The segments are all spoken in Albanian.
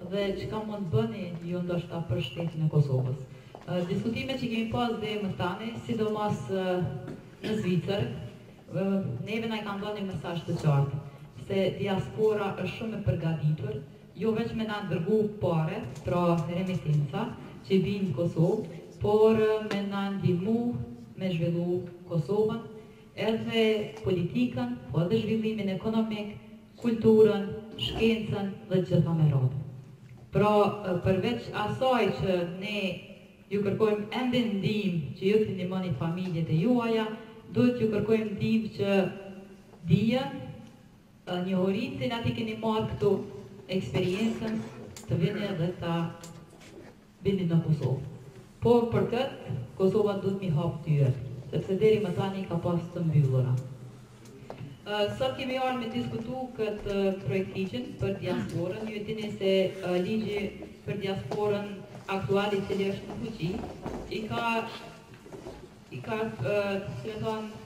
Dhe çka mund të bëni ju ndoshta për shtetin e Kosovës? Diskutimet që kemi pas deri më tani, sidomos në Zvicër, neve na e kanë dhënë një mesazh të qartë, se diaspora është shumë e përgatitur, jo veç me na dërgu pare, pra remitenca, që i vijnë në Kosovë, por me na ndihmu me zhvillu Kosovën, edhe politikën, po edhe zhvillimin ekonomik, kulturën, shkencën dhe gjitha me radhë. Pra, përveç asaj që ne ju kërkojmë ende ndihmë që ju t'i ndihmoni familjet e juaja, duhet t'ju kërkojmë ndihmë që dijen, njohurinë të cilat i keni marrë këtu, eksperiencën, të vini dhe ta Vini në Kosovë. Por për këtë, Kosova duhet m'i hapë dyert, sepse deri më tani i ka pasë të mbyllura. Sot kemi ardhur me diskutu këtë projektligjin për diasporën. Ju e dini se ligji për diasporën aktual i cili është në fuqi, i ka i ka i thonë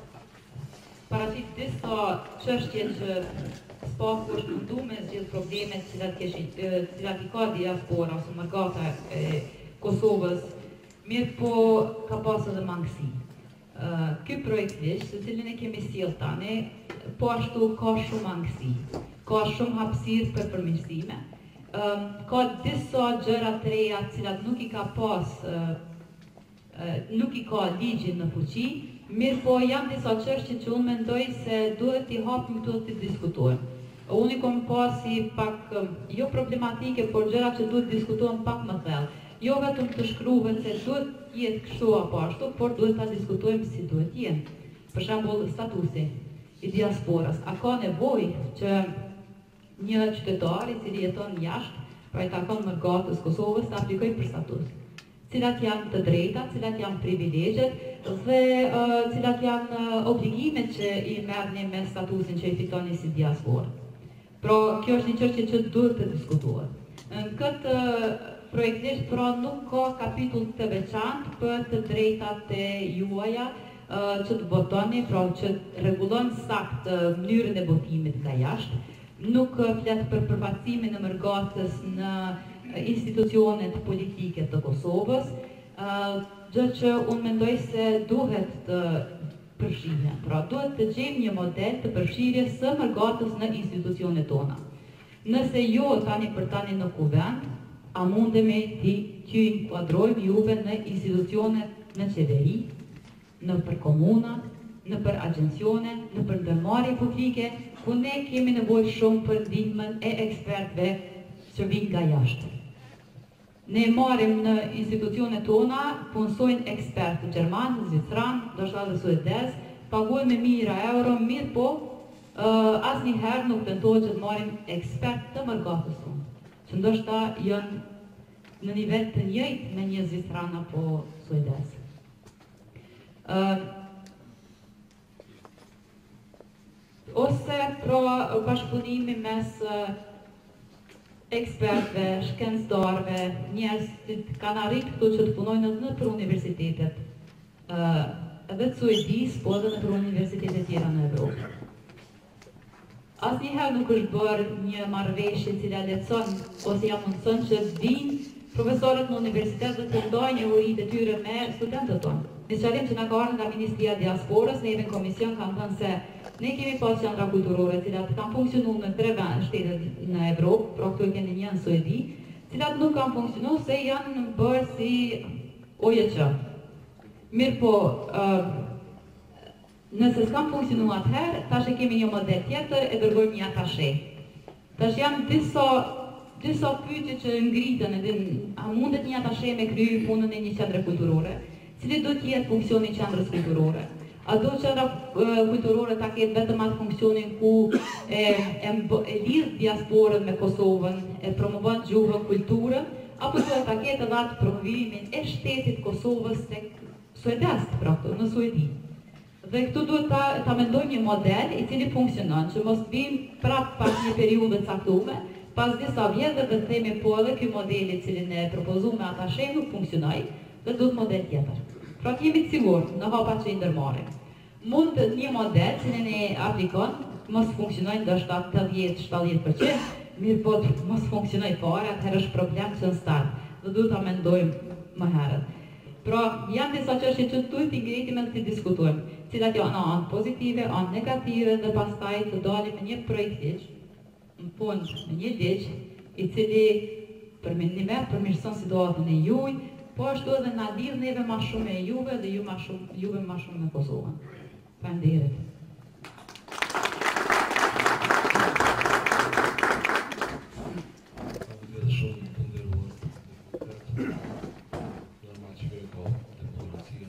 paraqitë disa çështje që sa pak është mundu me zgjidh probleme të cilat keshin, të cilat i ka diaspora ose mërgata e Kosovës, mirëpo ka pas edhe mangësi. Ky projektligj, të cilin e kemi sjellë tani, po ashtu ka shumë mangësi, ka shumë hapësirë për përmirësime, ka disa gjëra të reja të cilat nuk i ka pas nuk i ka ligji në fuqi, mirëpo janë disa çështje që unë mendoj se duhet t'i hapim këtu dhe t'i diskutojmë. Unë i kam pa si pak, jo problematike, por gjëra që duhet të diskutohen pak më thellë. Jo vetëm të shkruhet se duhet të jetë kështu apo ashtu, por duhet ta diskutojmë si duhet të jenë. Për shembull, statusi i diasporës, a ka nevojë që, Një qytetar i cili jeton jashtë, pra i takon mërgatës Kosovës të aplikojë për status. Cilat janë të drejtat, cilat janë privilegjet dhe cilat janë obligimet që i merrni me statusin që e fitoni si diasporë. Pra, kjo është një çështje që duhet të diskutohet. Në këtë projektligj pra nuk ka kapitull të veçantë për të drejtat e juaja që të votoni, pra që rregullon saktë mënyrën e votimit nga jashtë, nuk flet për përfaqësimin e mërgatës në institucionet politike të Kosovës, gjë që unë mendoj se duhet të përfshihen. Pra duhet të gjejmë një model të përfshirjes së mërgatës në institucionet tona. Nëse jo tani për tani në Kuvend, a mundemi t'i t'ju inkuadrojmë juve në institucione në qeveri, nëpër komuna, nëpër agjencione, nëpër ndërmarrje publike, ku ne kemi nevojë shumë për ndihmën e ekspertëve që vijnë nga jashtë. Ne marrim në institucionet tona, punësojmë ekspertë gjermanë, zvicranë, ndoshta edhe suedezë, paguajmë me mijëra euro, mirëpo asnjëherë nuk tentohet që të marrim ekspertë të mërgatës sonë, që ndoshta janë në nivel të njëjtë me një zvicran apo suedez. Ë Ose pra bashkëpunimi mes ekspertëve, shkencëtarëve, njerëz që kanë arritë këtu që të punojnë edhe nëpër universitete, edhe të Suedisë, po edhe nëpër universitete tjera në Evropë. Asnjëherë nuk është bërë një marrëveshje e cila lehtëson ose ia mundëson që të vijnë profesorët në universitet dhe të ndajnë njohuritë e tyre me studentët tonë. Një sqarim që na ka ardhur nga Ministria e Diasporës, neve në komision kanë thënë se ne kemi pasë qendra kulturore të cilat kanë funksionuar në tre vende, shtete në Evropë, pra këtu e keni një në Suedi, të cilat nuk kanë funksionuar se janë bërë si OJQ. Mirëpo, Nëse s'kanë funksionu atëherë, tash e kemi një model tjetër, e dërgojmë një atashe. Tash janë disa disa pyetje që ngriten, edhe a mundet një atashe me kryu punën e një qendre kulturore? Cili duhet të jetë funksioni i qendrës kulturore? A duhet qendra kulturore ta ketë vetëm atë funksionin ku e, e, e lidh diasporën me Kosovën, e promovon gjuhën, kulturën, apo duhet ta ketë edhe atë promovimin e shtetit të Kosovës tek suedezët, pra këtu në Suedi. Dhe këtu duhet ta ta mendojmë një model i cili funksionon, që mos të vijmë prapë pas një periudhe të caktuar, pas disa vjetëve dhe të themi po edhe ky model i cilin e propozuam me atashenë nuk funksionoi dhe duhet model tjetër. Pra të jemi të sigurtë në hapat që i ndërmarrim. Mund të një model që ne e aplikojmë të mos funksionojë ndoshta tetëdhjetë shtatëdhjetë për qind, mirëpo të mos funksionojë fare, atëherë është problem që në start dhe duhet ta mendojmë më herët. Pra, janë disa çështje që duhet t'i ngrisim edhe t'i diskutojmë, cilat janë anët pozitive, anët negative dhe pastaj të dalim me një projektligj, në punë me një ligj i cili për mendimin tim përmirëson situatën e juaj, po ashtu edhe na lidh neve ma shumë me juve dhe ju ma shumë, juve ma shumë me Kosovën. Faleminderit. Normal që ka demokracia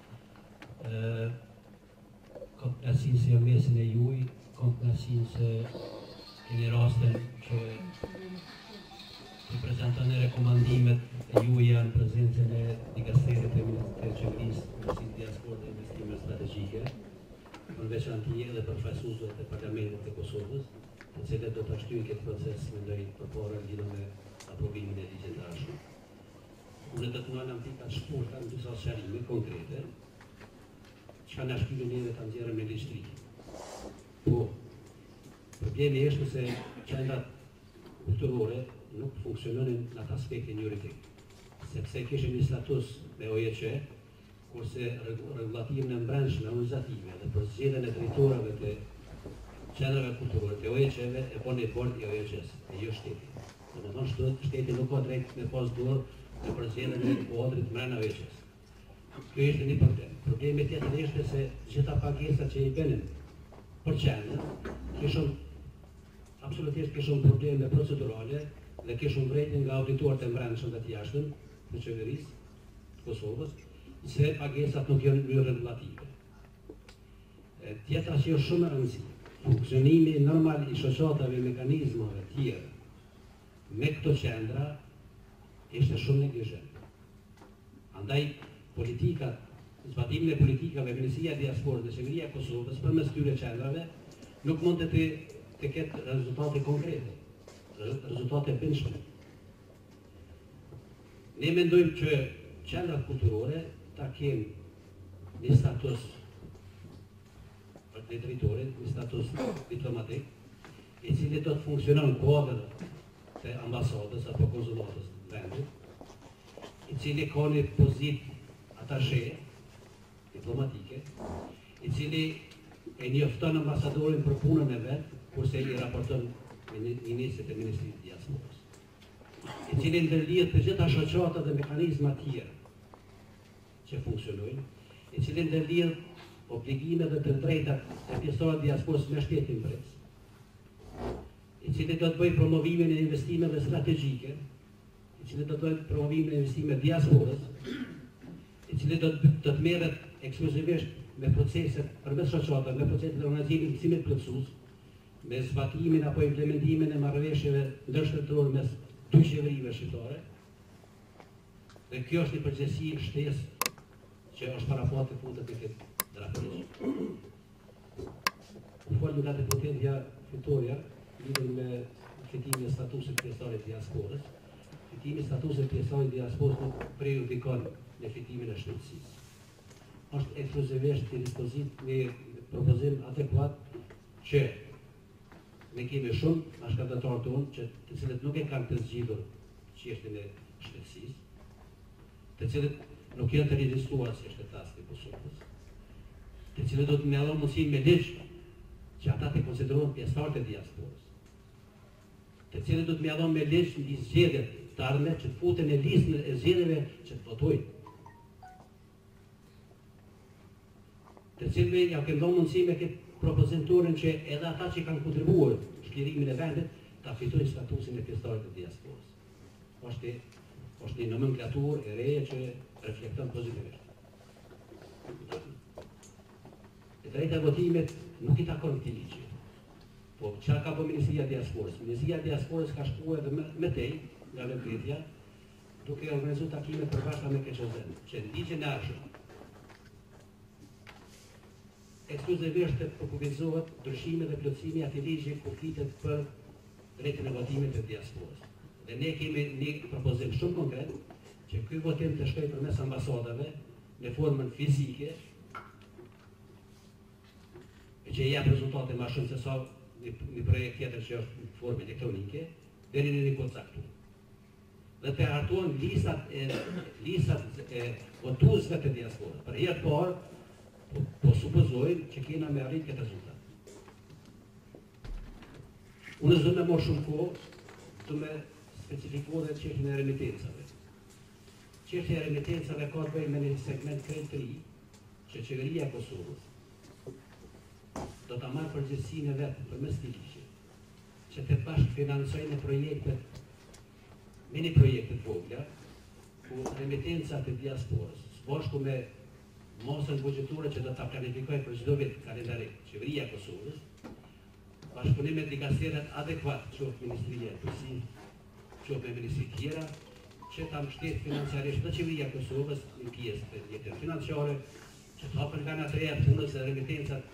Kom knaqsin se jam n'mesin e juj, kom knaqsin se keni rastin që t'i prezentoni rekomandimet e juja në prezencën e dikastereve, ministrit, e qeverisë, ministrit diasporë dhe investime strategjike, në veçanti edhe për përfaqsusit e parlamentit e Kosovës, të cilët do ta shtyjnë këtë proces, mendoj, përpara lidhur me aprovimin e ligjit tashmë. Unë do të ndalem n'pika të shkurta në disa sqarime konkrete, çka na shtyni neve ta nxjerrim në listri. Po, problemi është se qendrat kulturore nuk funksiononin në atë aspektin juridik, sepse kishin një status me OJQ, kurse rregullativën e mbrendshme organizative dhe përzgjedhjen e drejtorëve të qendrave kulturore të OJQ-ve e bën një bord i OJQ-së, e jo shteti. Dhe me thonë ashtu, shteti nuk ka drejt me pas dorë në përzgjedhjen e kuadrit mrena OJQ-së. Kjo ishte një problem. Problemi tjetër ishte se gjitha pagesat që i benim për qendrën, kishim absolutisht kishim probleme procedurale dhe kishim vrejtje nga auditorë të mbrendshëm dhe të jashtëm të qeverisë, të Kosovës, se pagesat nuk janë në mënyrë rregullative. Tjetra që është shumë e rëndësishme, funksionimi normal i shoqatave mekanizmave të tjera me këto qendra ishte shumë neglizhent. Andaj politikat, zbatimin e politikave Ministria e Diasporës dhe Qeveria e Kosovës përmes këtyre qendrave nuk mundte të ketë rezultate konkrete, rezultate të bindshme. Ne mendojmë që qendrat kulturore ta kenë një status të drejtorit, një status diplomatik, i cili do të funksionon n'kuadër të ambasadës apo konsulatës të vendit, i cili ka një pozitë atashe diplomatike, i cili e njofton ambasadorin për punën e vet, kurse i raporton ministrit e ministrisë diasporës. i cili ndërlidh të gjitha shoqatat dhe mekanizmat tjerë që funksionojnë, i cili ndërlidh obligimet dhe të drejtat e pjesëtarëve diasporës me shtetin brez, i cili do të bëjë promovimin e investimeve strategjike, i cili do të bëjë promovimin e investimeve diasporës, i cili do të do të merret ekskluzivisht me proceset përmes shoqatave, me proceset e organizimit të mësimit plotësues, me zbatimin apo implementimin e marrëveshjeve ndërshtetërore mes dy qeverive shqiptare. Dhe kjo është një përgjegjësi shtesë që është paraparë të futet në këtë drapërishë. U fol nga deputetja Fitorja, lidhur me fitimin e statusit pjesëtarit diasporës, fitimi i statusit pjesëtarit diasporës nuk prejudikon fitimin e shtetësisë. është ekskluzivisht te dispozita një propozim adekuat që ne kemi shumë bashkatdhetarë tonë që të cilët nuk e kanë të zgjidhur çështjen e shtetësisë, të cilët nuk janë të regjistruar si shtetas të Kosovës, të cilët do t'më ja dhanë mundësi me ligj që ata të konsiderohen pjesëtarë të diasporës, të cilët do t'më ja dhanë me ligj në zgjedhje të ardhme që të futen në listën e zgjedhjeve që të votojnë. Të cilëve ja kemi dhënë mundësi me këtë propozim të ri që edhe ata që kanë kontribuuar çlirimin e vendit ta fitojnë statusin e pjesëtarit të diasporës. Është është një nomenklaturë e re që reflekton pozitivisht. E drejta e votimit nuk i takon këtij ligji. Po çka ka bërë Ministria e Diasporës? Ministria e Diasporës ka shkuar edhe më, më tej nga vetvetja duke organizu takime të përbashkëta me KQZ-në, që në ligjin e ardhshëm ekskluzivisht të përkufizohet ndryshimi dhe plotësimi i atij ligji ku flitet për të drejtën e votimit të diasporës. Dhe ne kemi një propozim shumë konkret që ky votim të shkojë përmes ambasadave në formën fizike e që jep rezultate më shumë se sa një projekt tjetër që është në formë elektronike deri në një kohë të caktuar. dhe të hartohen listat e listat e votuesve të diasporës. Për herë të parë po, po supozojmë që kena me arrit këtë rezultat. Unë s'do marr më shumë kohë të me specifikuar dhe çështjen e remitencave. Çështja e remitencave ka të bëjë me një segment krejt të ri, që qeveria e Kosovës do ta marrë përgjegjësinë e vet përmes këtij ligji. që të bashkëfinancojmë projektet, mini-projekte të vogla, ku remitencat e diasporës, së bashku me masën buxhetore që do ta planifikojë për çdo vit kalendarik Qeveria e Kosovës, bashkëpunim me dikasteret adekuat, qoftë Ministria e Tregtisë, qoftë me ministri tjera, që ta mbështetë financiarisht dhe Qeveria e Kosovës një pjesë tjetër financiare, që të hapen vende të reja punës dhe remitencat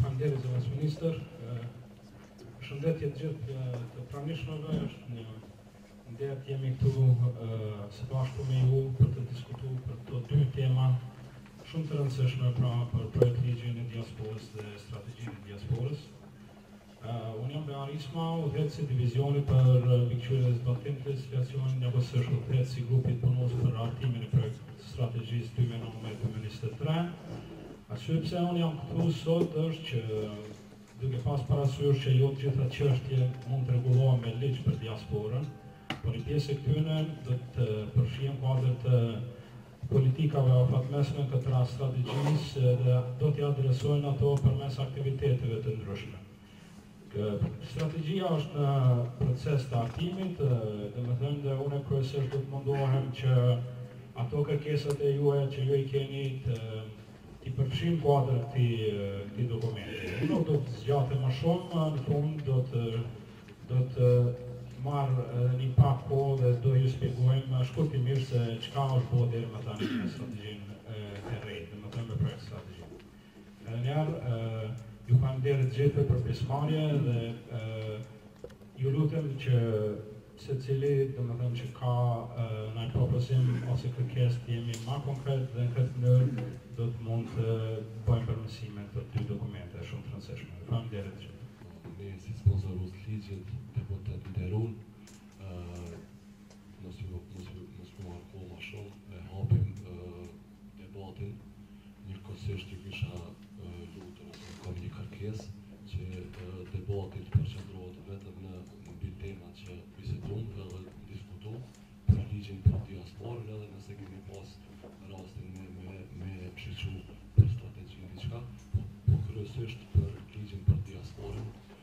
Faleminderit zëvendësministër. Përshëndetje të gjithë të pranishmëve. Është një nder të jemi këtu së bashku me ju për të diskutuar për këto dy tema shumë të rëndësishme pra për projektligjin e diasporës dhe strategjinë e diasporës. Unë jam Behar Isma, udhëheqës i divizionit për mbikëqyrje dhe zbatim të legjislacionit njëkohësisht udhëheqës i grupit punues për hartimin e projektstrategjisë 2019-2023. Arsyeja pse unë jam këtu sot është që duke pas parasysh që jo të gjitha çështje mund të rregullohen me ligj për diasporën, por një pjesë e këtyre do të përfshihen në kuadër të politikave afatmesme pra strategjisë dhe do t'i adresojnë ato përmes aktiviteteve të ndryshme. Strategjia është në proces të hartimit, domethënë dhe unë kryesisht do të mundohem që ato kërkesat e juaja që ju i keni t'i përfshijmë në kuadër të këtij dokumenti. Unë nuk do të zgjatem më shumë, në fund do të do të marr edhe një pak kohë dhe do ju shpjegojmë shkurtimisht se çka është bërë deri më tani në strategjinë e re, domethënë me projektstrategjinë. Edhe një herë ju faleminderit të gjithëve për pjesëmarrje dhe ju lutem që secili, domethënë që ka ndonjë propozim ose kërkesë të jemi më konkretë dhe në këtë mënyrë do të mund të bëjmë përmirësime te dy dokumente shumë të rëndësishme. Faleminderit të gjithëve. Ne si sponsorues të ligjit deputetë të nderuar mos ju mos ju mos ju marr kohë më shumë e hapim debatin, njëkohësisht ju kisha lutur ose unë kam një kërkesë që debati të përqendrohet vetëm mbi temat që bisedojmë dhe dhe diskutojmë për ligjin për diasporën edhe nëse kemi pas rastin me me me shiku për strategji diçka, po, po kryesisht për ligjin për diasporën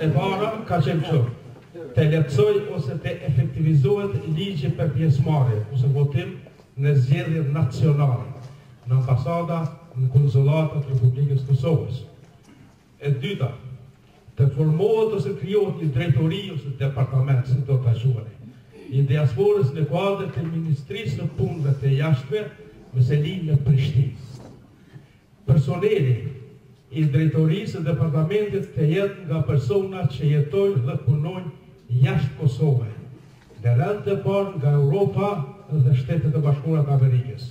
E para ka qenë që të lehtësohet ose të efektivizohet ligji për pjesëmarrje, ose votim në zgjedhje nacionale, në ambasada, në konsullatat e Republikës së Kosovës. E dyta, të formohet ose krijohet një drejtori ose departament, si do ta quani, i diasporës në kuadër të Ministrisë së Punëve të Jashtme me seli në Prishtinë. Personeli i drejtorisë së departamentit të jetë nga persona që jetojnë dhe punojnë jashtë Kosove, në rend të parë nga Europa dhe Shtetet e Bashkuara të Amerikës.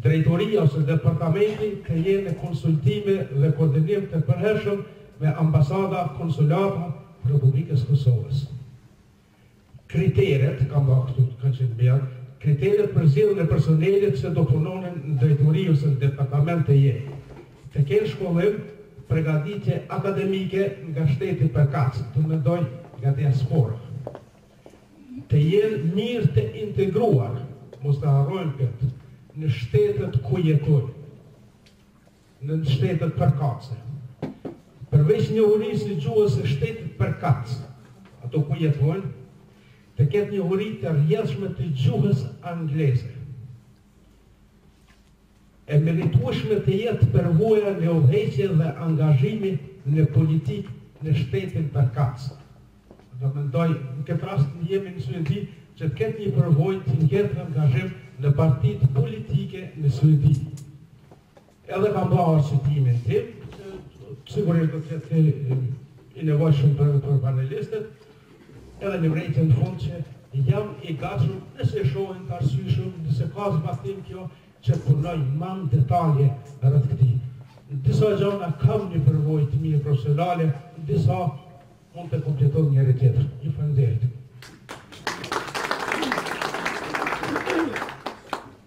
Drejtoria ose departamenti të jenë në konsultime dhe koordinim të përhershëm me ambasada, konsulata të Republikës së Kosovës. Kriteret, ka ba këtu, kanë qenë mjaft, kriteret për zgjedhjen e personelit se do punonin në drejtori ose në departament të jenë, të kenë shkollim, pregaditje akademike nga shteti përkatës, do mendoj nga diaspora. Të jenë mirë të integruar, mos ta harrojmë këtë, në shtetet ku jetojnë, në shtetet përkatëse. Përveç njohurisë së gjuhës së shtetit përkatës, ato ku jetojnë, të ketë njohuri të rrjedhshme të gjuhës angleze. E meritueshme të jetë përvoja në udhëheqje dhe angazhimi në politikë në shtetin përkatës. Do mendoj, në këtë rast jemi në Suedi, që të ketë një përvojë, të ketë angazhim në partitë politike në Suedi. Edhe kam ba arsyetimin tim, sigurisht do të jetë i nevojshëm për për panelistët, edhe në vërejtje në fund që jam i gatshëm nëse e shohin të arsyshëm, nëse ka zbatim kjo që të punoj ma në detalje rreth këtij. Në disa gjana kam një përvojë të mirë profesionale, në disa mund të kompletojnë njëri-tjetrin. Ju faleminderit.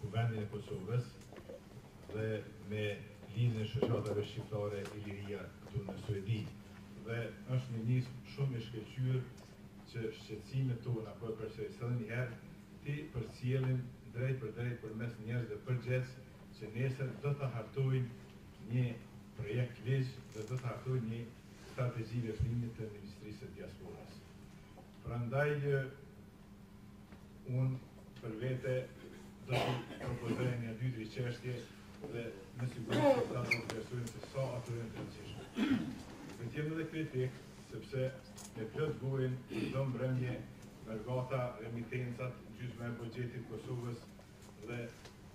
Kuvendin e Kosovës dhe me Lidhjen e Shoqatave Shqiptare Iliria këtu në Suedi dhe është një nismë shumë e shkëlqyer që shqetësimet tona, po e përsëris edhe një herë, t'i përcjellim drejtpërdrejt përmes njerëzve përgjegjës që nesër do të hartojnë një projektligj dhe do të hartojnë një Strategji të Veprimit të Ministrisë së Diasporës. Prandaj, Unë për vete do të propozoj një dy tri çështje dhe me siguri se këta do të vlerësojnë se sa ato janë të rëndësishme. Dhe të jemë edhe kritikë, sepse me plot gojën thamë mbrëmë mërgata remitencat gjysma e buxhetit të Kosovës dhe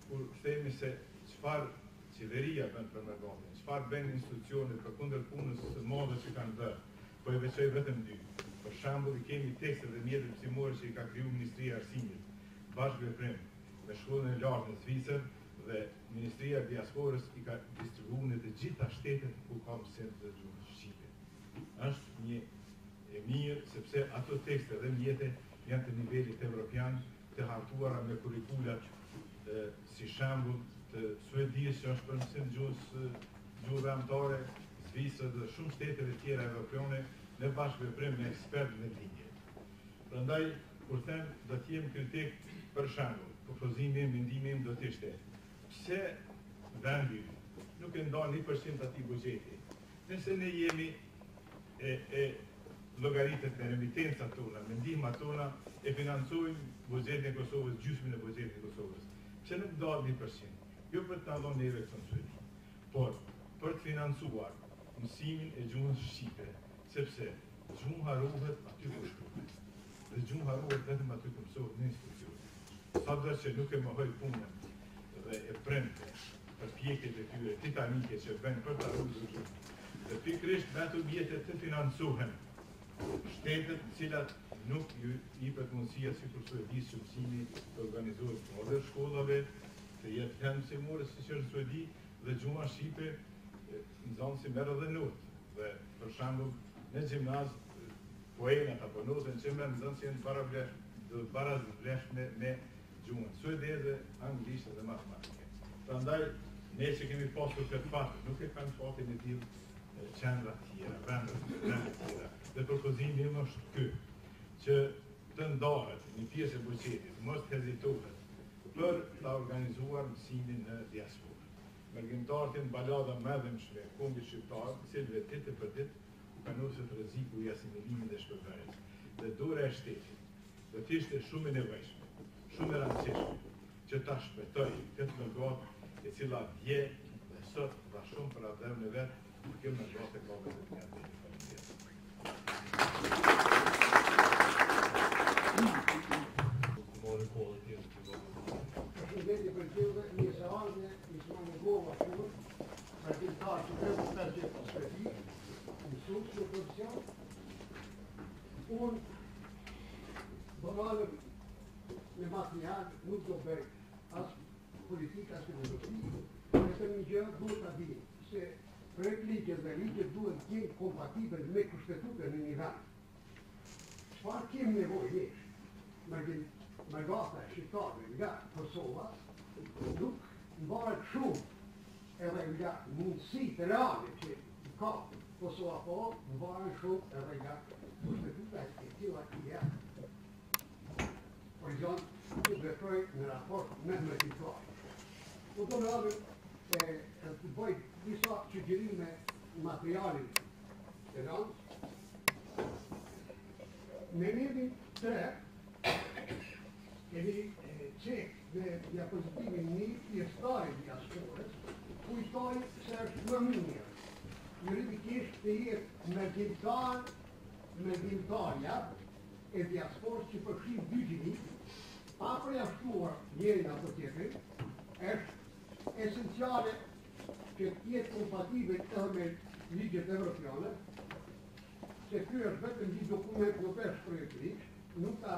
kur themi se çfarë qeveria bën për mërgatën, çfarë bëjnë institucionet përkundër punës së madhe që kanë bërë, Po e veçoj vetëm dy. Për shembull, i kemi tekste dhe mjete mësimore që i ka kriju Ministria e Arsimit në bashkëveprim me Shkollën e Lartë në Zvicër dhe Ministria e Diasporës i ka distribu në të gjitha shtetet ku ka mësim të gjuhës shqipe. Është një e mirë sepse ato tekste dhe mjete janë të nivelit evropian të hartuara me kurrikulat si shembull të Suedisë që është për mësim gjuhëve amtare, Zvicrës dhe shumë shteteve tjera evropiane në bashkëveprim me ekspertë në linjë. Prandaj, kur them do të jem kritik, për shembull, propozimi im, mendimi im do të ishte, pse vendi nuk e ndan një përqind të atij buxheti, nëse ne jemi e e llogaritet se me remitencat tona, me ndihmat tona e financojmë buxhetin e Kosovës, gjysmën e buxhetit të Kosovës. Pse nuk ndan një për qind? Jo për të na dhënë neve këto nxyrime, por për të financuar mësimin e gjuhës shqipe, sepse gjuha ruhet aty ku shkruhet. Dhe gjuha ruhet vetëm aty ku mësohet në institucione. Sado që nuk e mohoj punën dhe përpjekjet e tyre titanike që bëjnë për ta ruajtur gjuhën. Dhe pikërisht me ato mjete të financohen shtetet të cilat nuk ju jepet mundësia sikur Suedisë që mësimi të organizohet brenda shkollave, të jetë mësim zgjedhor siç në Suedi dhe gjuha shqipe, nxënësi merr edhe notë. Dhe për shembull në gjimnaz poenat apo notën që merr nxënësi janë të barasvlershme me gjuhën suedeze, anglishtën dhe matematikën. Prandaj, ne që kemi pasur këtë fat, nuk e kanë fatin e tillë qendra të tjera, vende të tjera. Dhe propozimi im është ky, që të ndahet një pjesë e buxhetit, mos të hezitohet për ta organizuar mësimin në diasporë. Mërgimtari është balada më e dhimbshme e kombit shqiptar, të cilëve ditë për ditë u kanoset rreziku i asimilimit dhe shpërbërjes. Dhe dora e shtetit, Do të ishte shumë e nevojshme, shumë e rëndësishme që ta shpëtojë këtë mërgatë e cila dje dhe sot dha shumë për atdheun e vet, por kjo mërgatë e ka vetëm një atdhe. Faleminderit. Babalë, me matë një hall, nuk do bëj as politikë, as në politikë. Vetëm një gjë, duhet ta dimë, se projektligjet dhe ligjet duhet të jenë kompatibel me kushtetutën në një vend. Çfarë kemë nevojë ne? Mërgin, mërgata e shqiptarëve nga Kosova, nuk mbahet shumë edhe nga mundësitë reale që Ka, Kosova po, mbahen shum edhe nga pushtete të tilla ku janë. Po janë ku veprojnë në raport me mrekullitarë. Po do me ardhë e të bëjë disa qyqirime materialin e dytë. Me njëri tre, e një qekë, Dhe diapozitimi i një pjesëtari të diasporës kujtoj se është më mirë juridikisht të jetë mërgimtar, mërgimtarja e diasporës që përfshin dy gjini, pa përjashtuar njërin apo tjetrin, është esenciale që të jetë kompatibël me ligjet evropiane, se ky është vetëm një dokument nuk është projektligj, nuk ka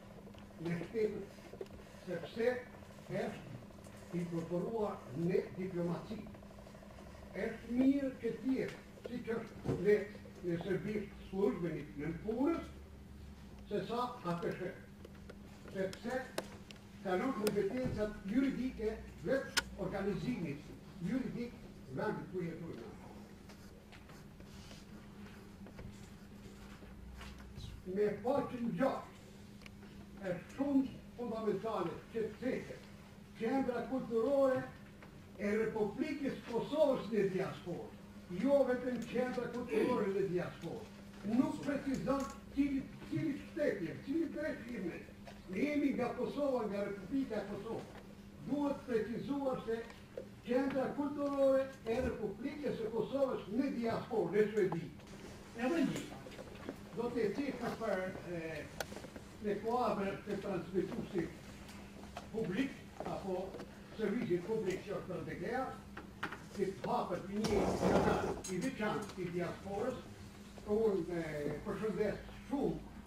Në shtet, sepse është inkorporuar në diplomaci. Është mirë që të jetë, siç është dhe në serbisht službenik, nëpunës, sesa atashe, sepse kalon kompetencat juridike vetë organizimit juridik të vendit ku jetojmë. Me pa qenë gjatë, e shumë fundamentale, që të ceket, qendra kulturore e Republikës së Kosovës në diasporë, jo vetëm qendra kulturore në diasporë, nuk precizon cili cili shtet je, cili drejt jemi. Ne jemi nga Kosova, nga Republika e Kosovës. Duhet precizuar se Qendra Kulturore e Republikës së Kosovës në Diasporë në Suedi, edhe një gjë, do të jetë për për në kuadër të transmetuesit publik apo servisit publik që është RTK-ja, që të hapet një kanal i veçantë i diasporës, unë përshëndes shumë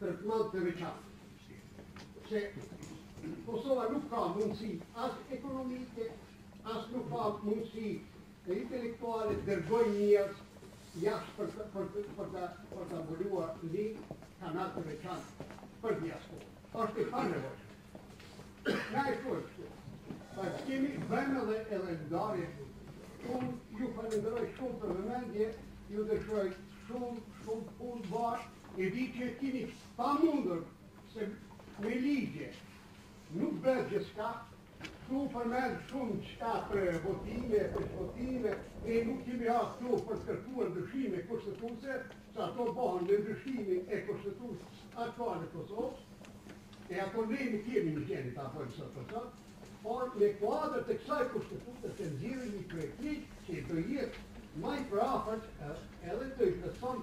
për të veçantë. Se Kosova nuk ka mundësi as ekonomike, as nuk ka mundësi intelektuale të dërgojë njerëz jashtë për të për të për të për të mbuluar një kanal të veçantë për diasporë. Është e panevojshme. Ne e shikojmë këtu. Pa kemi bëjmë edhe edhe ndarje. Unë ju falenderoj shumë për vëmendje, ju dëshiroj shumë, shumë punë të mbarë, E di që e kini pamundur se me ligje nuk bëhet gjithçka, këtu u përmend shumëçka për votime e për çvotime, ne nuk kemi ardhur këtu për të kërkuar ndryshime kushtetuese, se ato bëhen me ndryshimin e kushtetutës aktuale të Kosovës, e ato ne nuk jemi në gjendje ta bëjmë sot për sot, por në kuadër të kësaj kushtetute të nxjerrim një projektligj që do jetë më i përafërt edhe do i plotëson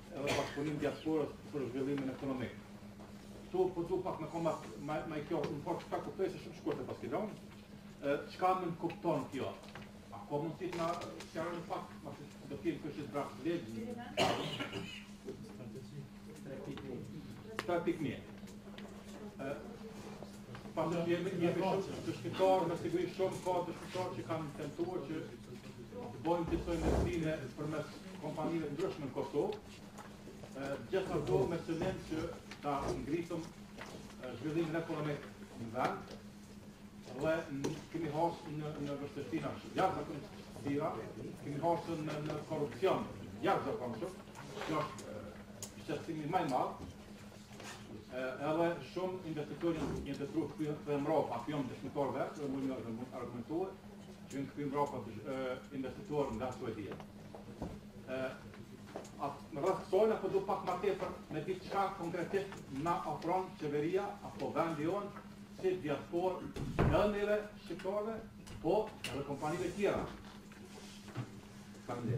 edhe bashkëpunim diasporës për zhvillimin ekonomik. Këtu po du pak me kon pak ma i qartë, në fakt çka kuptoj se shumë shkurt e paskeni lënë, çka nënkupton kjo? A ka mundësi të na sqaroni në fakt, pasi do të jetë kështu draft ligji? Strategji. Strategji. Pasi jemi një pjesë e bashkatdhetarëve, me siguri shumë bashkatdhetarë që kanë tentuar që të bojnë disa investime përmes kompanive të ndryshme në Kosovë. Gjithashtu me synim që ta ngritim zhvillimin ekonomik në vend, dhe kemi hasë në, në vështirësina shumë të vështira, kemi hasë në, në korrupsion të jashtëzakonshëm, që është shqetësimi ma i madh, Edhe shumë investitorë janë kthy mbrapa, jam dëshmitar edhe, edhe muj me argumentu, që janë kthy mbrapa investitorë nga Suedia. Edhe rreth kësajna po du pak ma tepër me ditë çka konkretisht na ofron qeveria, apo vendi jonë, si diasporë neve shqiptarve, po edhe kompanive tjera. Falem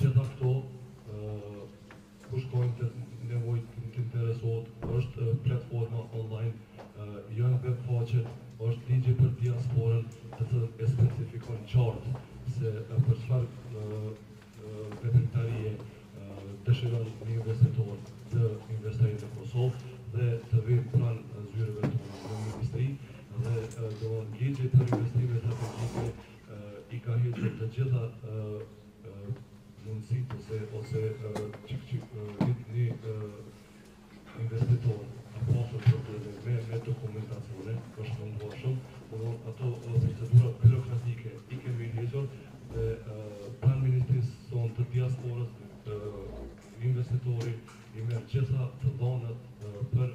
Gjithashtu, kush ka nevojë të interesohet, është platforma online, janë webfaqet, është ligji për diasporën, i cili e specifikon qartë se për çfarë veprimtarie dëshiron një investitor të investojë në Kosovë dhe të vijë pranë zyrave tona në ministri edhe ligji për investime strategjike I ka hequr të gjitha mundësitë ose ose çka deri një investitor ka pasur probleme me me dokumentacionin, është munduar shumë, por ato procedurat burokratike i kemi hequr dhe pranë Ministrisë sonë të Diasporës investitori i merr gjitha të dhënat për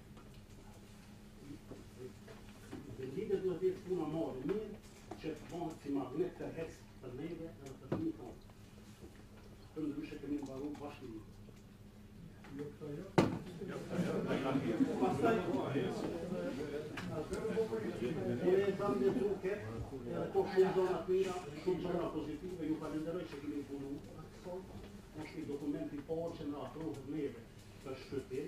Vendimet duhet të jetë puna më e mirë që të bëhet si magnet tërheqës për neve edhe për fëmijët tonë. Përndryshe kemi mbaru bashkë një. Jo këto jo. Jo këto jo. Po pastaj po e thamë dhe të uke, edhe po shumë gjona të mira, shumë gjona pozitive, ju falenderoj që kemi punu. Është ky dokumenti i parë që na ofrohet neve për shqyrtim,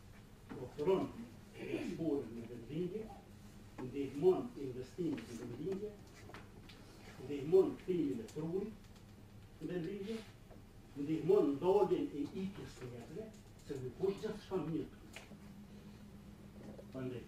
afron diasporën në vendlindje, ndihmon investimet në vendlindje, ndihmon kthimin e trurit në vendlindje, ndihmon ndaljen e ikjes së njerëzve, se nuk është gjithçka mirë. Prandaj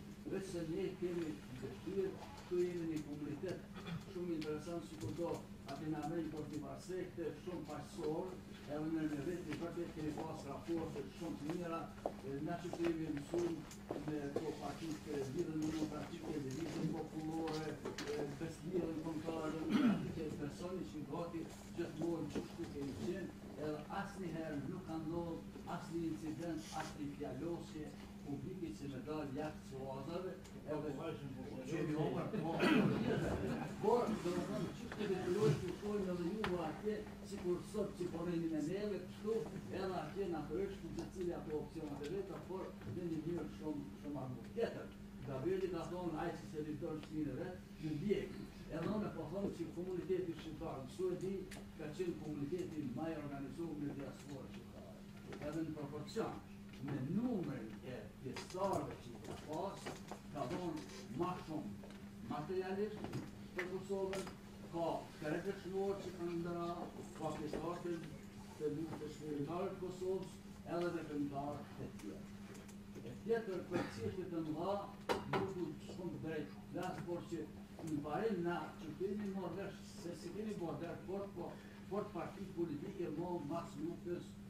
Veçse ne kemi dëshirë, ktu jemi një komunitet shumë interesant, sikur do, ata na venë për parti, se kjo është shumë e pasur, edhe në mes veti vërtet kemi pas raporte shumë të mira, na që të jemi mësumë me këto partit të lidhjen demokratike, dhe lëvizjen popullore, besëlidhjen kombëtare dhe në ato, personi që gati gjithmonë që bashkë kemi qenë, edhe asnjëherë nuk ka ndodhë asnjë incident, asnjë fjalosje, Publikit që me dalë jashtë suazave, e dhe vajshën po shumë që një opa të mojë të mojë. Por, domethonë, po të rrojmë edhe, shkojmë edhe ju më atje, sikur sot që po rrini me neve, kështu, edhe atje natyrisht secili ato opcionat e veta, por në mënyrë shumë, shumë armur. Tjetër, Gabrieli ka thonë, ai që s'e kritikon shpinë e vet, e djeg. Edhe unë po thom që komuniteti shqiptar në Suedi ka qenë komuniteti ma i organizuar në diasporën shqiptare, edhe në proporcion. me numrin e pjesëtarëve që i ka pas, ka dhonë ma shumë materialisht për Kosovën, ka tre dëshmorë që kanë ra, ka pjesëtarë të Ushtrisë Çlirimtare të Kosovës, edhe veprimtarë të tjerë. E tjetër për çështje të mëdha, nuk u të shumë të drejtë klasë, por që në parim na jemi marrë vesh, se si jemi marrë vesh, por, por, por partitë politike mas luftës,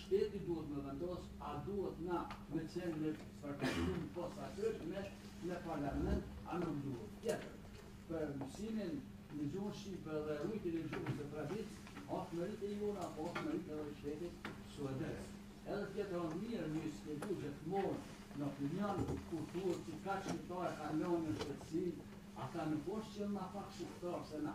Shteti duhet me vendos a duhet na me qenë me parti, posaçërisht në parlament a nuk duhet. Tjetër, për mësimin në gjuhën shqipe dhe rujtjen e gjuhës e traditës, osht meritë e jona po osht meritë edhe e shtetit suedez. Edhe tjetër osht mirë me ju spjegu gjithmonë në opinion kur thuhet se kaq shqiptarë kanë lon nënshtetësinë, ata nuk osht që jon ma pak shqiptarë se na.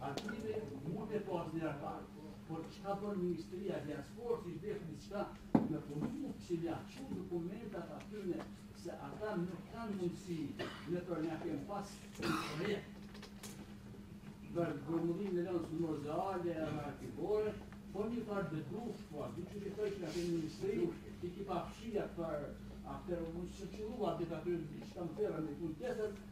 Arkivi mundet me pas një art, por çka bon Ministria e Diasporës, si s'bën diçka, me pas mundësi me ia çu dokumentat atyne, se ata nuk kanë mundësi, ne kemi pas. Për grumbullimin e lëndës muzeale e arkivore, po një farë dhe dush, po aty që të jeshë në këtë Ministri, i ki pa fshia për aftero mundës që që lua, dhe të atyre në që kam fërën në punë tjetër,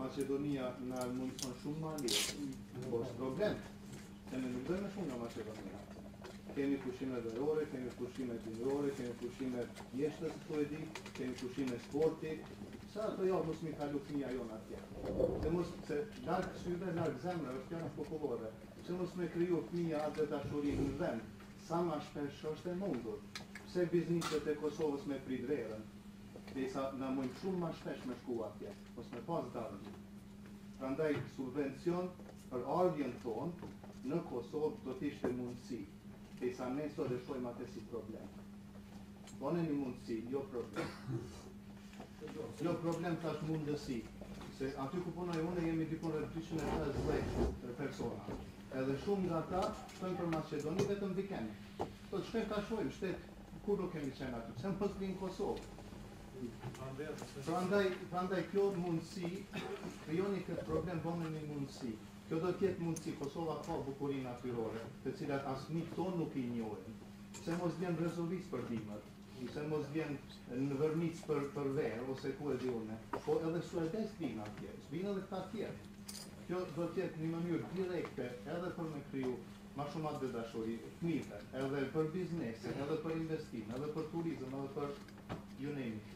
Maqedonia na e mundëson shumë ma lirë, po është problem, se ne nuk dojmë me shku nga Maqedonia. Kemi pushime verore, kemi pushime dimrore, kemi pushime vjeshte edhe, kemi pushime sporti, se ato java, mos mi kalu fëmija jonë atje. Se mos, se larg syve, larg zemrës, është fjala popullore, pse mos me kriju fëmija atdhedashurinë në vend, sa ma shpesh është e mundur, pse bizneset e Kosovës me prit verën, derisa na mujmë shumë ma shpesh me shku atje. Mos me pas ardhje. Prandaj subvencion për ardhjen tonë në Kosovë do të ishte mundësi, teksa ne sot e shohim atë si problem. Bone mundësi, jo problem. Jo problem tash mundësi, se aty ku punoj unë jemi dikun rreth 250 persona. Edhe shumë nga ta shkojnë për Maqedoni vetëm vikend. Do të shkojmë ta shohim shtet kurdo kemi qenë aty, pse mos vijnë në Kosovë. Prandaj, prandaj kjo mundësi, krijoni këtë problem, bone një mundësi. Kjo do të jetë mundësi, Kosova ka bukuri natyrore, të cilat as fmijtë tonë nuk i njojnë. Pse mos vijnë n'Brezovicë për dimër, pse mos vijnë në Vërmicë për, për verë, ose ku e di unë. Po edhe suedezët vijnë atje, vijnë edhe këta tjerë. Kjo do të jetë një mënyrë direkte edhe për me kriju ma shumë atdhedashuri fmive, edhe për biznese, edhe për investime, edhe për turizëm, edhe për you name it.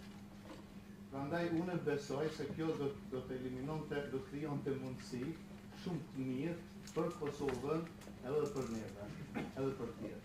Prandaj unë besoj se kjo do do të eliminonte, do të krijonte mundësi shumë të mirë për Kosovën edhe për neve, edhe për tjerë.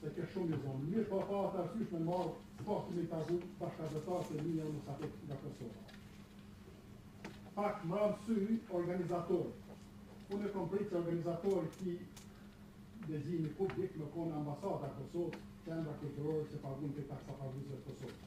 Se ke shumë i zonë. Mirëpo pata arsye me marrë pjesë me i taku bashkatdhetarët, se na janë musafirë nga Kosova. Pak më ra në sy organizatori. Unë e kom pritë që organizator i këtij dëgjimi publik me konë ambasada e Kosovës, qendra kulturore që paguhen nga taksapaguesit e Kosovës.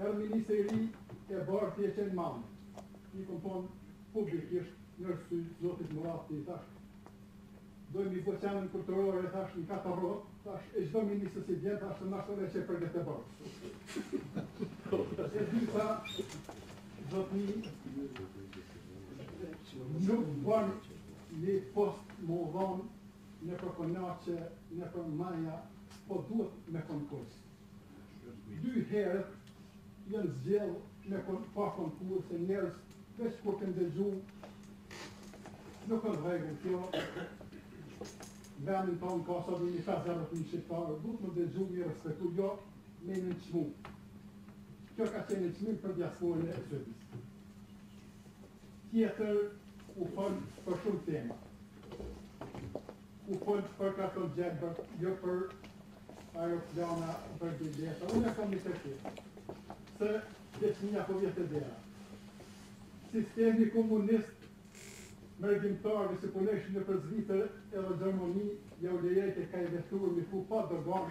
Edhe ministria e re që e ke bërë ti e ke në mend. T'i kom thonë publikisht në sy zotit Murati i thashë do me i bë qendrën kulturore thashë në katër rrota, thashë e çdo ministër si vjen thashë se na shkon e çe për këtë bërë. E dyta zotni nuk bën një post me u dhonë nëpër konaqe, nëpër maja, po duhet me konkurs. Dy herët janë zgjedhë pa konkurse njerëz veç kur kanë dëgju nuk është rregull kjo vendin tonë ka sa dhemi sa zero të një shqiptarë duhet me i dëgju me i respektu jo me nënçmu kjo ka qenë nënçmim për diasporën e Suedis tjetër u fol për shumë tema U fol për karton gjelbër, jo për aeroplana e për bileta. Unë kam një kërkesë. Se definitivisht po vjen edhe vera. Sistemi komunist mërgimtar që punojshin nëpër Zvicër edhe Gjermani, ja u lejojte ka i vetur me qu pa dogan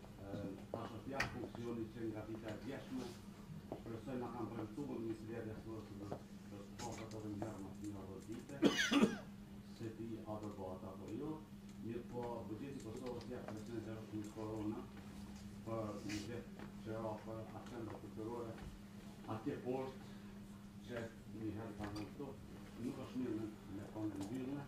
Është jashtë funksionit që nga dita e djeshme, shpresoj na kanë premtuar Ministria e Diasporës se do të hapet edhe një herë mas një jave dite, se di a do bëhet apo jo, mirëpo buxheti i Kosovës jep 360 mijë korona për një vit qira për atë qendër kulturore, atje poshtë që niherë këtu, nuk është mirë me, me konë mbyllë,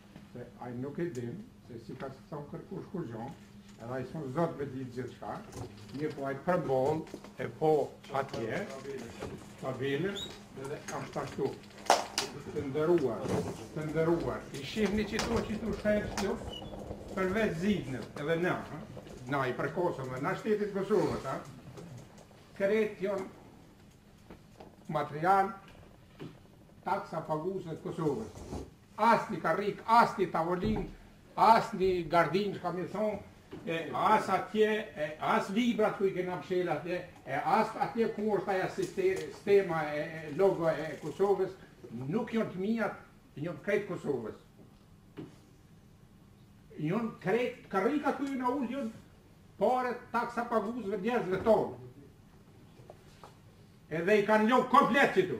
Se ai nuk e din, se si ka së thonë kërkush kurgjo, edhe ai s'on Zot me ditë gjithçka, mirëpo ai përballë po atje, tabelës, edhe edhe ashtu ashtu, të nderuar, të nderuar, i shifni qitu, qitu çka është, përveç zidit, edhe në, na i për Kosovë, na shtetit Kosovës, ha? Krejt janë material taksapaguesve t'Kosovës. As një karrikë, as një tavolinë, as një gardinë, çka i thonë, e as atje, e as librat ku i kena mshel atje, e as atje ku është ajo stema e logo e Kosovës, nuk jonë të mijat, jonë krejt Kosovës. Jonë krejt, karrika ku jeni ulë, jonë pare taksapaguesve njerëzve tonë. Edhe i kanë lënë komplet qështu.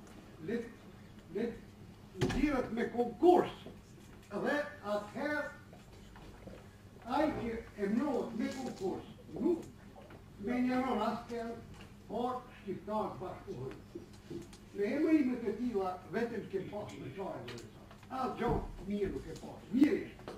Le të zgjidhet me konkurs dhe atëherë ai që emnohet me konkurs nuk mënjanon askënd, por shqiptarët bashkohen. Me emërime të tila, vetëm ka pasë përçarje dhe përçarje. Asgjë t'mirë nuk ka pasë, mirë ishtë.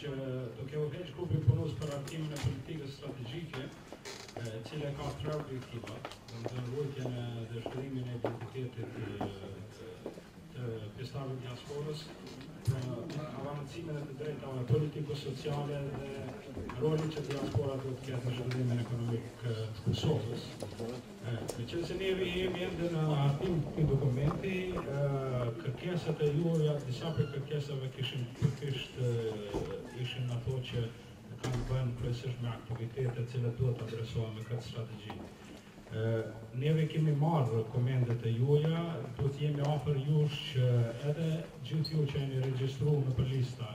që duke udhëheqë grupin punues për hartimin e politikës strategjike, e cila ka tre objektiva, domethënë ruajtjen edhe zhvillimin e identitetit të pjesëtarëve t'diasporës, avancimin e të drejtave politiko-sociale dhe roli që diaspora duhet të ketë në zhvillimin ekonomik të Kosovës. Meqenëse neve jemi ende në hartim të këtij dokumenti, kërkesat e juaja, disa prej kërkesave kishin pikërisht ishin ato që kanë të bëjnë kryesisht me aktivitete të cilat duhet të adresohen me këtë strategji. Neve kemi marrë komentet e juaja, do të jemi afër jush që edhe gjithë ju që jeni regjistruar nëpër lista,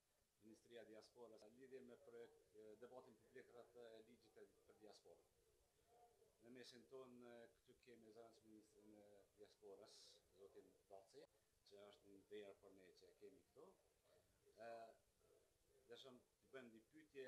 Ministria e Diasporës në lidhje me debatin publik rreth ligjit për diasporën. Në mesin tonë këtu kemi Ekselencë Ministrin e Diasporës, zotin Daci, që është një nder për ne që e kemi këtu. Ë deshëm të bëjmë një pyetje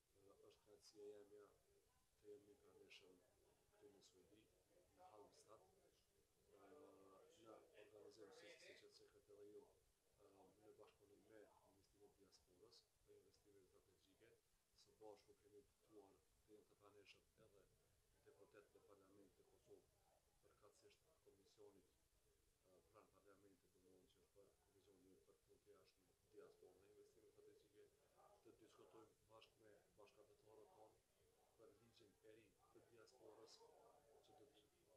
dhe është kënaqësia jemja të jemi i pranishëm këtu në Suedi, në Halmstad, në organizim siç e thatë edhe ju në bashkëpunim me Ministrinë e Diasporës dhe Investimeve Strategjike, së bashku kemi ftuar të jenë të pranishëm edhe deputetë në Parlament të Kosovës, përkatsisht komisionit Pranë Parlamentit do mund që për Komisionin për Punë të Jashtme, Diasporën dhe Investime Strategjike të diskutojmë bashkë me bashkatdhetarët tanë për ligjin e ri të diasporës që do të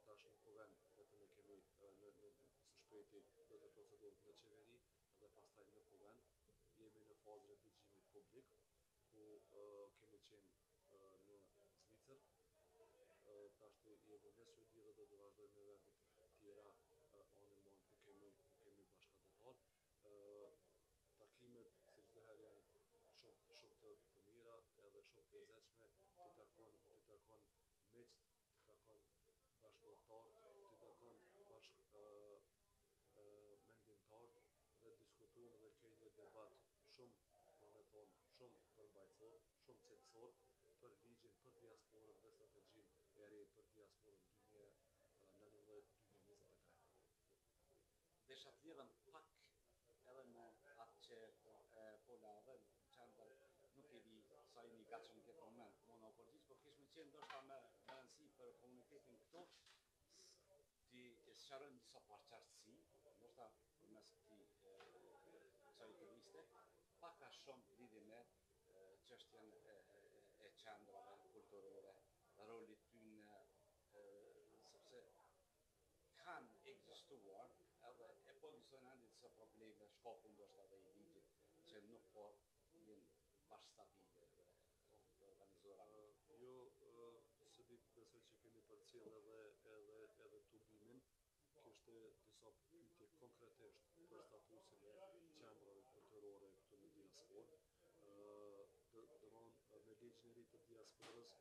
tash në kuvend vetëm e kemi në, në, së shpejti do të procedohet në qeveri dhe pastaj në kuvend jemi në fazën e dëgjimit publik ku uh, kemi qenë në Zvicër. Tash jemi në Suedi dhe do të vazhdojmë në vendet tjera anëembanë ku kemi, ku kemi bashkatdhetarë. Takimet, si çdoherë, janë shumë, shumë të, të mira edhe shumë të lezetshme të takon, të takon miqtë të takon bashkatdhetarët, të takon bashkë ë ë mendimtarët dhe diskuton dhe ke një debat shumë domethënë shumë përmbajtësor, shumë cilësor për ligjin për diasporën dhe strategjinë e re për diasporën dy mijë e nëntëmbëdhjetë dy mijë e njëzet e tre. Desha të lidhem pak edhe me atë që u fol edhe në qendër, nuk e di sa jeni i gatshëm në këtë moment, me na u përgjigj, por kish me qenë ndoshta me rëndësi për komunitetin këtu, t'i sqarojmë disa paqartësi, ndoshta përmes këtij kësaj interviste, pak a shumë lidhje me çështjen e, e qendrave kulturore, rolit tyne, sepse Kanë ekzistuar edhe po ekzistojnë ende disa probleme, shkaku ndoshta edhe i ligjit që nuk po janë bash stabile dhe të organizuara në këtë kohë. Jo, s'e di, besoj që keni përcjellë edhe edhe edhe tubimin. Kishte disa pyetje konkretisht për statusin e qendrave kulturore këtu në diasporë. Ë, do, domethënë me ligjin e ri të diasporës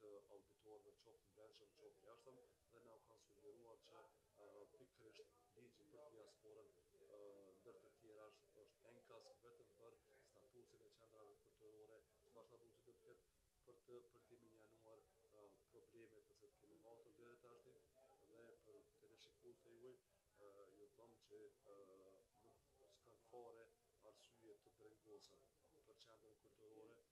të auditorëve qoftë brendshëm qoftë jashtëm dhe na kanë sugjeruar që pikërisht ligji për diasporën ndër të tjera është enkas vetëm për statusin e qendrave kulturore të bashkatdhetarëve do të ketë për të për të minjanuar problemet të cilat kemi pasur deri tashti dhe për të rishikuar të ju them që s'kanë fare arsye të brengosen për qendrën kulturore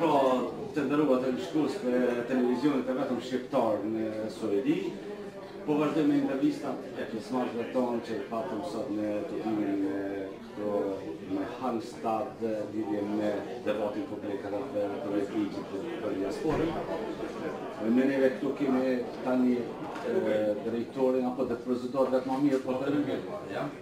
Po, të nderuar shikues të televizionit të vetëm shqiptar në Suedi, po vazhdojmë me intervistat e pjesëmarrësve tanë që i patëm sot në tubimin këtu në Halmstad në lidhje me debatin publik edhe të projektligjit për diasporën. Me neve këtu kemi tani drejtorin apo do të prezantohet vetë ma mirë, po të rëngë.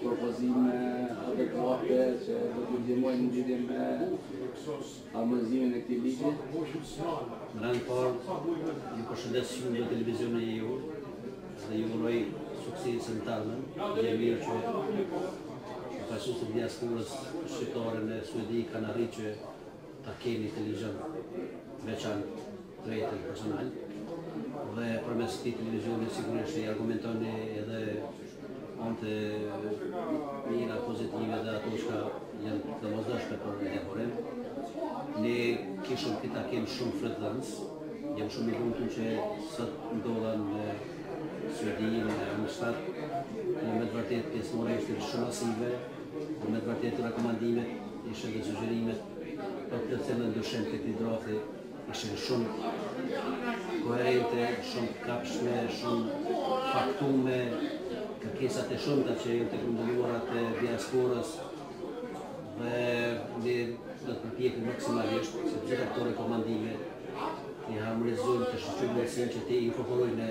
propozime adekuate që do t'ju ndihmojnë në lidhje me harmonizimin e këtij ligji. Në rend të parë, ju përshëndes shumë edhe televizionin e juaj dhe ju uroj suksese në terren, dhe e mirë që përfaqësues të diasporës shqiptare në Suedi kanë arrit që ta kenë televizionin e veçantë të vetin personal dhe përmes këtij televizioni sigurisht i argumentoni edhe anët e mira pozitive dhe ato çka janë të domosdoshme për informim. Ne kishim një takim shumë frytdhënës, jam shumë i lumtur që sot ndodhem në Suedi, në Halmstad, me të vërtetë pjesëmarrja ishte shumë masive, me të vërtetë rekomandimet, si dhe sugjerimet për plotësim dhe ndryshim të këtij drafti, ishin shumë koherente, shumë të kapshme, shumë faktume, kërkesat e shumta që janë të grumbulluara të diasporës dhe ne do të përpiqemi maksimalisht që të gjitha këto rekomandime t'i harmonizojmë t'i shqyrtojmë që t'i inkorporojmë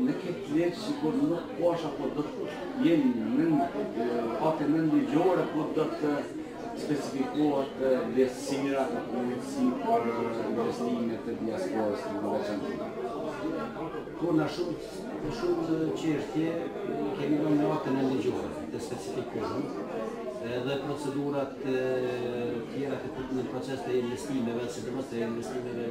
Në këtë ligj sikur nuk pashë apo do të jenë akte nënligjore ku do të specifikohen lehtësira të mundësi për investime të diasporës në vendlindje. Por në shumë, në shumë qështje kemi akte nënligjore të specifikohen dhe procedurat tjera të procesit të investimeve, sidomos të investimeve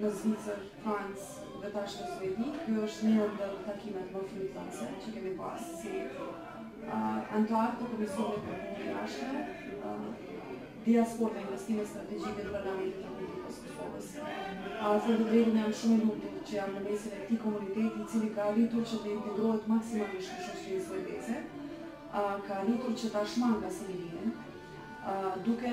në Zvicër, Francë dhe tash në Suedi. Ky është një ndër takimet më frytdhënëse që kemi pas si anëtarë të Komisionit për Punë të Jashtme, diasporë dhe investime strategjike të Parlamentit të Republikës së Kosovës. Të them të drejtën jam shumë e lumtur që jam në mesin e këtij komuniteti i cili ka arritur që të integrohet maksimalisht në shoqërinë suedeze, ka arritur që ta shmangë asimilimin, duke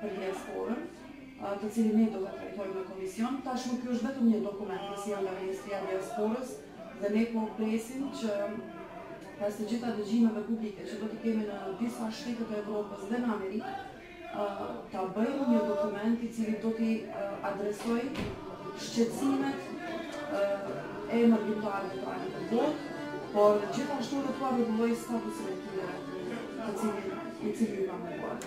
për diasporën, të cilin ne do ta trajtojmë në komision. Tashmë ky është vetëm një dokument i sjellë nga Ministria e Diasporës dhe ne po presim që pas të gjitha dëgjimeve publike që do t'i kemi në disa shtete të Evropës dhe në Amerikë, ta bëjmë një dokument i cili do t'i adresoj shqetësimet e mërgimtarëve tanë të botë, por gjithashtu dhe t'ua rregulloj statusin e tyre të cilin i cili u ka munguar.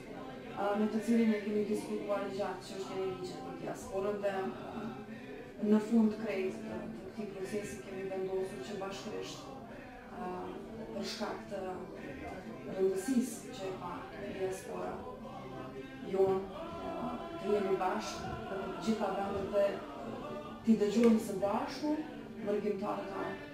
në të cilin e kemi diskutuar gjatë çështjen e ligjit për diasporën dhe në fund krejt të këtij procesi kemi vendosur që bashkërisht për shkak të rëndësisë që e ka diaspora jonë të jemi bashkë dhe të gjitha vendet dhe t'i dëgjojmë së bashku mërgimtarët tanë.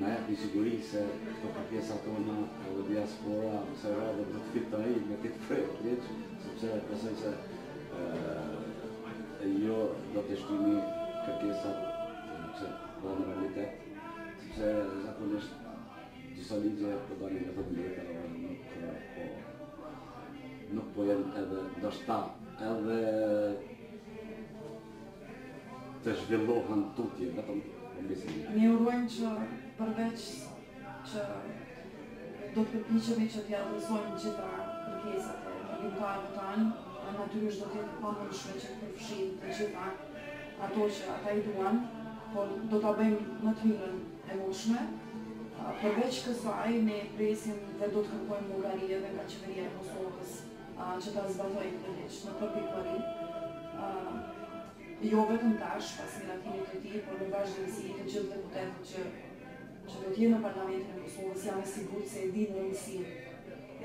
Na japin siguri se këto kërkesa tona edhe diaspora se radhën do të fitojë me këtë projektligj, sepse besoj se ju do të shtini kërkesat që bëhen realitet, sepse zakonisht disa ligje po dalin vetëm letra dhe nuk po nuk po janë edhe ndoshta edhe Të zhvillohen tutje vetëm për mbesim. Ne urojmë që përveç që do të përpiqemi që t'i adresojmë të gjitha kërkesat e mërgimtarëve tanë, natyrisht do të jetë e pamundshme që të përfshijmë të gjitha ato që ata i duan, por do ta bëjmë më të mirën e mundshme. Përveç kësaj, ne presim dhe do të kërkojmë llogari edhe nga Qeveria e Kosovës që ta zbatojë këtë ligj në përpikëri, jo vetëm tash pas miratimit të tij, por në vazhdimësi të gjithë deputetët që që do të jenë në Parlamentin e Kosovës, jam e sigurt se e dinë rëndësinë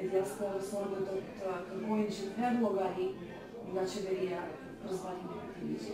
e diasporës sonë dhe do të kërkojnë gjithherë llogari nga qeveria për zbatimin e këtij ligji.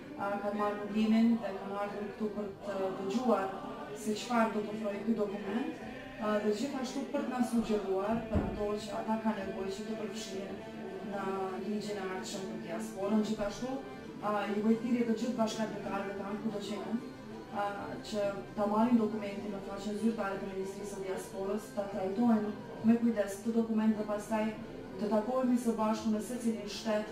Kanë marrë mundimin dhe kanë ardhur këtu për të dëgjuar se çfarë do të ofrojë ky dokument dhe gjithashtu për të na sugjeruar për ato që ata kanë nevojë që të përfshihen në ligjin e ardhshëm për diasporën. Gjithashtu, i bëj thirrje të gjithë bashkatdhetarëve tanë kudo që janë, që ta marrin dokumentin në faqen zyrtare të Ministrisë së Diasporës, ta trajtojnë me kujdes këtë dokument dhe pastaj të takohemi së bashku në secilin shtet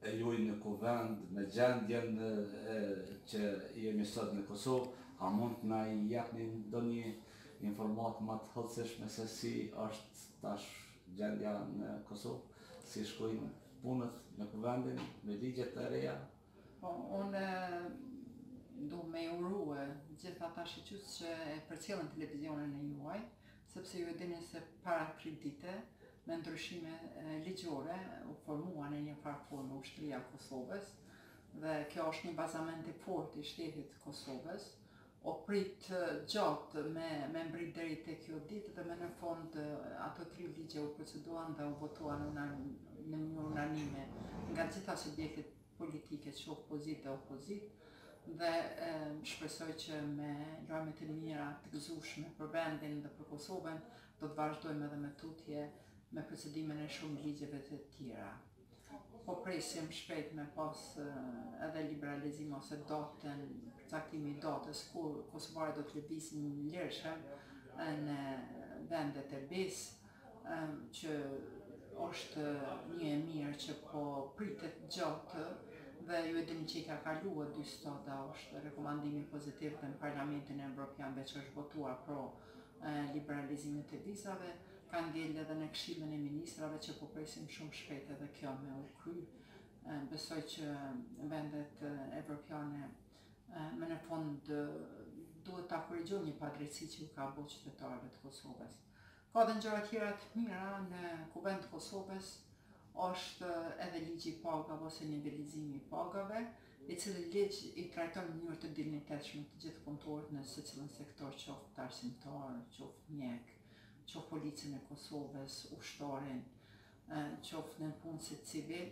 e juaj në Kuvend me gjendjen që jemi sot në Kosovë, a mund të na jepni ndonjë informatë ma të hollësishme se si është tash gjendja në Kosovë, si shkojnë punët në Kuvendin me ligjet e reja? Po, unë du me urue gjithë ata shikues që e përcjellin televizionin e juaj, sepse ju e dini se para tri dite me ndryshime ligjore u formua në një farë formë ushtria e Kosovës dhe kjo është një bazament i fortë i shtetit të Kosovës o prit gjatë me, me mbrit deri të kjo ditë dhe më në fund ato tri ligje u proceduan dhe u votuan në mënyrë unanime nga gjitha subjektet politike qoftë pozitë dhe opozitë dhe shpresoj që me lajme të mira të gëzueshme për vendin dhe për Kosovën do të vazhdojmë edhe më tutje me procedimin e shumë ligjeve të tjera. Po presim shpejt me pas edhe liberalizim ose datën, caktimi i datës kur kosovarët do të lëvizin lirshëm në vendet e BE-së që është një e mirë që po pritet gjatë dhe ju e dini që i ka kaluar dy stada është rekomandimi pozitiv dhe në Parlamentin Evropian dhe që është votuar pro liberalizimit të vizave, ka ngelë edhe në Këshillin e ministrave që po presim shumë shpejt edhe kjo me u kry. Besoj që vendet evropiane më në fund duhet ta korrigjojnë një padrejtësi që u ka bo qytetarëve të Kosovës. Ka dhe gjëra tjera të mira në Kuvend të Kosovës është edhe ligji i pagave ose nivelizimi i pagave, i cili ligj i trajton në mënyrë të dinjitetshme të gjithë punëtorët në secilin sektor, qoftë arsimtar, qoftë mjek, qoftë policin e Kosovës, ushtarin, qoftë nëpunësit civil,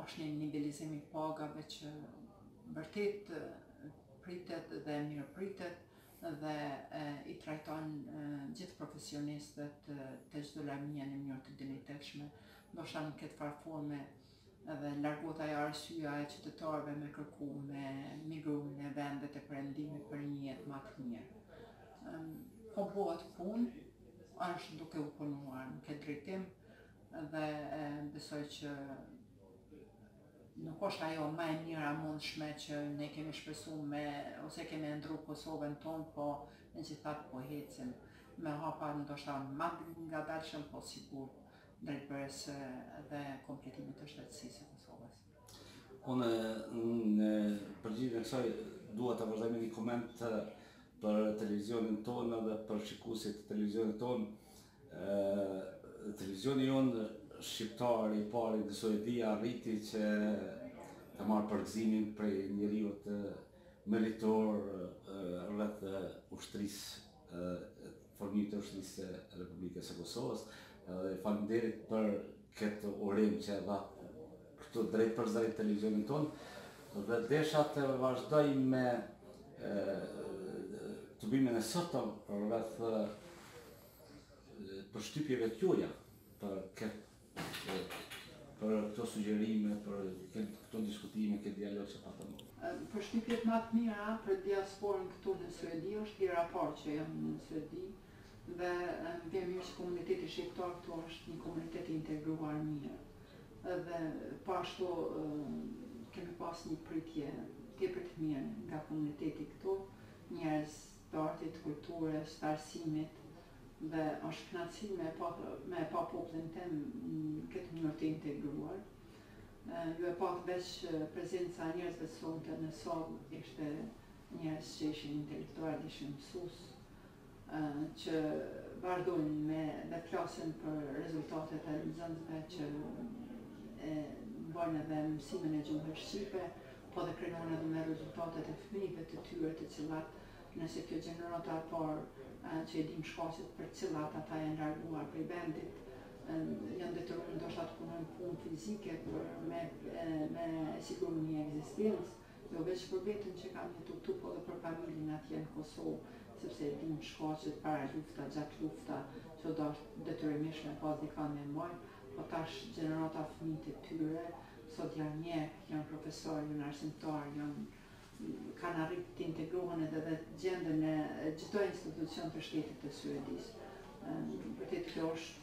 është një nivelizim i pagave që vërtet pritet dhe mirëpritet dhe i trajton gjithë profesionistët të çdo lamie në mënyrë të dinjitetshme, ndoshta në këtë farë forme dhe largohet ajo arsyeja e qytetarëve me kërku me migru në vendet e perëndimit për një jetë ma të mirë. Po bëhet punë, është duke u punuar në këtë drejtim dhe besoj që nuk osht ajo ma e mira e mundshme që ne kemi shpresu me ose kemi ëndrru Kosovën tonë po megjithatë po hecim me hapa ndoshta ma ngadalshëm po sigurt drejt bërës dhe kompletimit të shtetësisë e Kosovës. Unë në përgjigje të kësaj dua të vazhdojmë një koment për televizionin tonë dhe për shikuesit e televizionit tonë Televizioni jonë shqiptar i pari gëzoi dhe arriti që të marrë përgëzimin prej njeriut meritor rreth ushtrisë, formimit të ushtrisë së Republikës së Kosovës. Faleminderit për këtë urim që e dha këtu drejtpërdrejt televizionit tonë dhe desha të vazhdoj me tubimin e sotëm rreth përshtypjeve të juaja për këtë për këto sugjerime, për këto diskutime, këtë dialog që patëm. Përshtypjet më të mira për diasporën këtu në Suedi është hera e parë që jam në Suedi, Dhe më vjen mirë që komuniteti shqiptar këtu është një komunitet i integruar mirë dhe po ashtu kemi pas një pritje tepër të mirë nga komuniteti këtu, njerëz të artit, kulturës, të arsimit dhe është kënaqësi me e pa me e pa popullin tim në këtë mënyrë të integruar. Ju e patë veç prezenca e njerëzve sonte në sallë ishte njerëz që ishin intelektualë, ishin mësues, që lavdërohen edhe flasin për rezultatet e nxënësve që mbajnë edhe mësimin e gjuhës shqipe, po dhe krenohen edhe me rezultatet e fëmijëve të tyre të cilat nëse kjo gjenerata e parë që i dimë shkaqet për cilat ata janë larguar prej vendit, janë detyruar ndoshta të punojnë punë fizike për me, me siguru një ekzistencë. Jo veç për veten që kanë jetu këtu po dhe për familjen atje në Kosovë, sepse e dimë shkaqet para lufta, gjatë lufta, që u dasht detyrimisht me pas dikan me majtë, po tash gjenerata fëmijët e tyre sot janë mjek, janë profesor, janë arsimtar, janë kanë arrit të integrohen edhe dhe të gjenden në çdo institucion të shtetit të Suedisë. Vërtet kjo është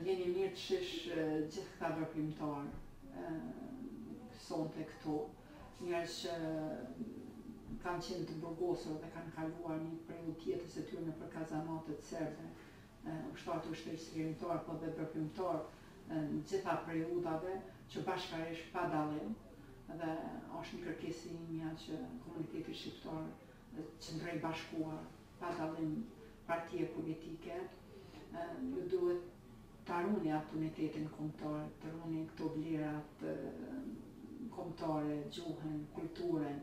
Ndjenjë e mirë të shihsh gjithë këta veprimtarë sonte këtu, njerëz që kanë qenë të burgosur dhe kanë kaluar një periudhë të jetës së tyre nëpër kazamatet serbe, ushtarë të Ushtrisë Çlirimtare po dhe veprimtarë të gjithë periudhave që bashkarisht pa dallim dhe është një kërkesë e imja që komuniteti shqiptar të qëndrojë i bashkuar pa dallim partie politike, ju duhet ta runi atë unitetin kombëtar, të runi këto vlerat kombëtare, gjuhën, kulturën,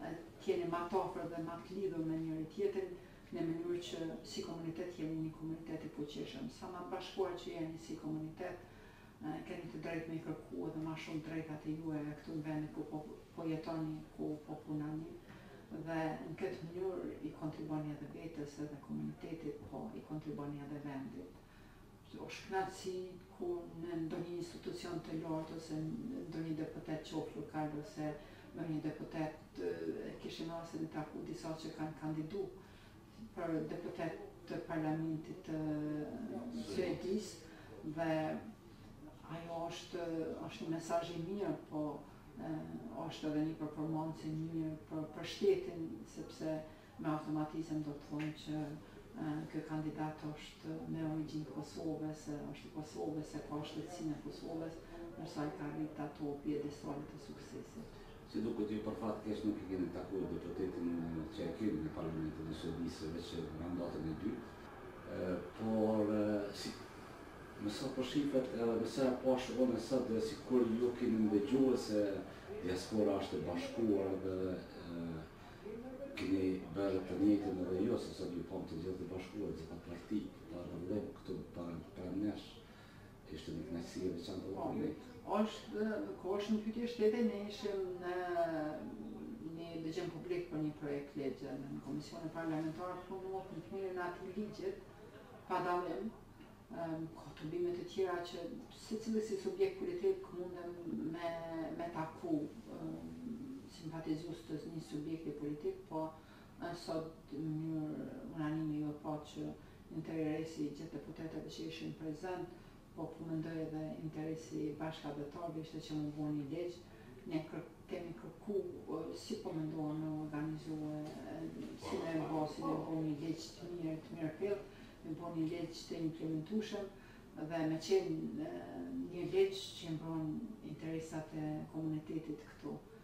të jeni ma të afërt dhe ma të lidhur me njëri tjetrin, në mënyrë që si komunitet jeni një komunitet i fuqishëm. Sa ma të bashkuar që jeni si komunitet, E keni të drejtë me i kërku edhe ma shumë të drejtat e juaja këtu në vendin ku po po jetoni, ku po punoni dhe në këtë mënyrë i kontriboni edhe vetes edhe komunitetit po i kontriboni edhe vendit. Është kënaqësi kur në ndonjë institucion të lartë ose ndonjë deputet qoftë lokal ose ndonjë deputet e kishim rastin me taku disa që kanë kandidu, për deputet të parlamentit të Suedisë dhe ajo është është një mesazh i mirë, po është edhe një performancë e mirë për, për shtetin, sepse me automatizëm do të thotë që ky kandidat është me origjinë të Kosovës, është i Kosovës, e ka shtetësinë e Kosovës, ndërsa ai ka arritë ato pjedestale të suksesit. Si duket ju për fat keq nuk e keni takuar deputetin që e keni në parlamentin e Serbisë veç mandatin e dytë, por si me sa po shifet edhe me sa e pashë unë sot dhe sikur ju keni ndëgjue se diaspora është e bashkuar dhe keni bërë të njëjtën edhe ju se sot ju pamë të gjithë të bashkuar, gjitha partitë, pa dallim këtu pranë nesh, Ishte një kënaqësi e veçantë për ne. Ashtu kur është në pyetje shteti ne ishim në një dëgjim publik për një projektligj në komisionin parlamentar punohet në të mirën e atij ligjit pa dallim ka tubime të tjera që secili si subjekt politik mundet me, me taku um, simpatizus të një subjekti politik, po Aq sot në mënyrë unanime ju e patë që interesi i gjithë deputetëve që ishin prezent, po po mendoj edhe interesi i bashkatdhetarëve ishte që me u bo ni ligj, ne kemi kërku si po mendojnë me u organizu e si me e bo, si me bo ni ligj të mirë, të mirëfilltë, me bo ni ligj të implementushëm dhe me qenë një ligj që i mbron interesat e komunitetit këtu.